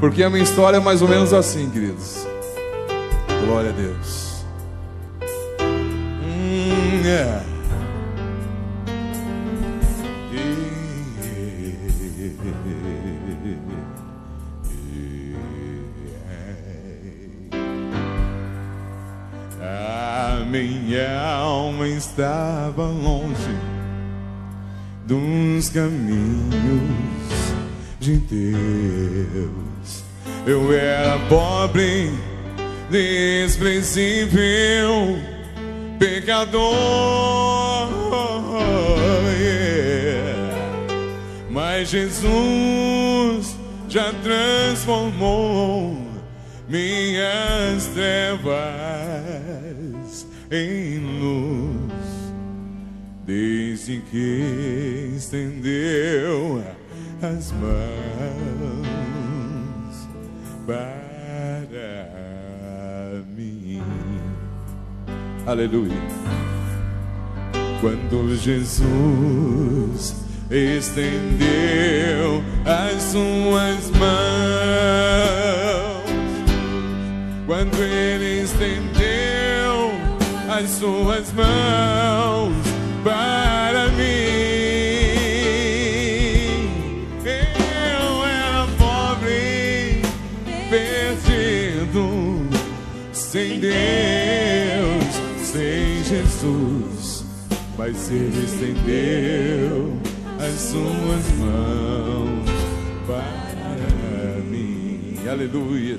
Porque a minha história é mais ou menos assim, queridos. Glória a Deus. Hum, é. A minha alma estava longe dos caminhos de Deus. Eu era pobre, desprezível, pecador. Mas Jesus já transformou minhas trevas em luz desde que estendeu as mãos para mim. Aleluia. Quando Jesus estendeu as suas mãos, quando ele estendeu as suas mãos perdido, sem Deus, sem Jesus, mas Ele estendeu as suas mãos para mim. Aleluia.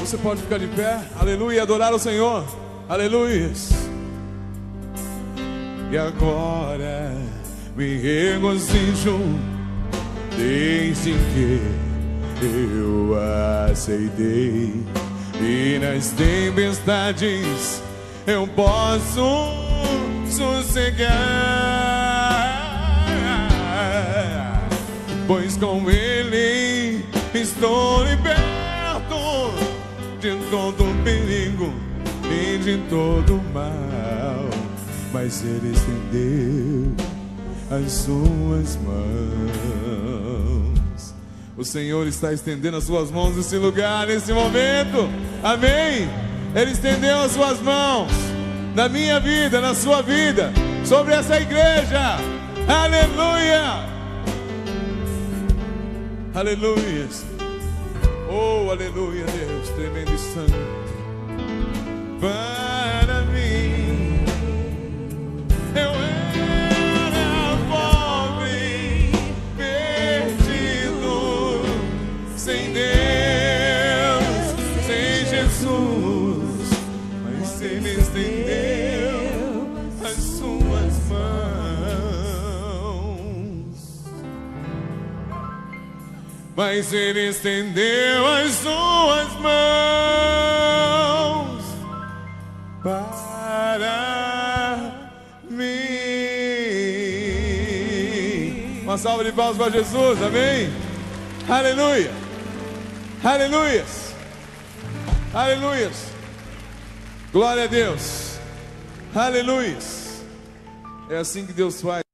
Você pode ficar de pé, aleluia, adorar o Senhor, aleluia. E agora me regozijo desde que eu aceitei. E nas tempestades eu posso sossegar, pois com Ele estou liberto de todo perigo e de todo mal. Mas Ele estendeu as suas mãos. O Senhor está estendendo as suas mãos nesse lugar, nesse momento. Amém. Ele estendeu as suas mãos na minha vida, na sua vida, sobre essa igreja. Aleluia. Aleluia. Oh, aleluia, Deus, tremendo e santo. Para sem Deus, sem Jesus, mas Ele estendeu as suas mãos. Mas Ele estendeu as suas mãos para mim. Uma salva de palmas para Jesus, amém? Aleluia, aleluia, aleluia. Glória a Deus, aleluia. É assim que Deus faz.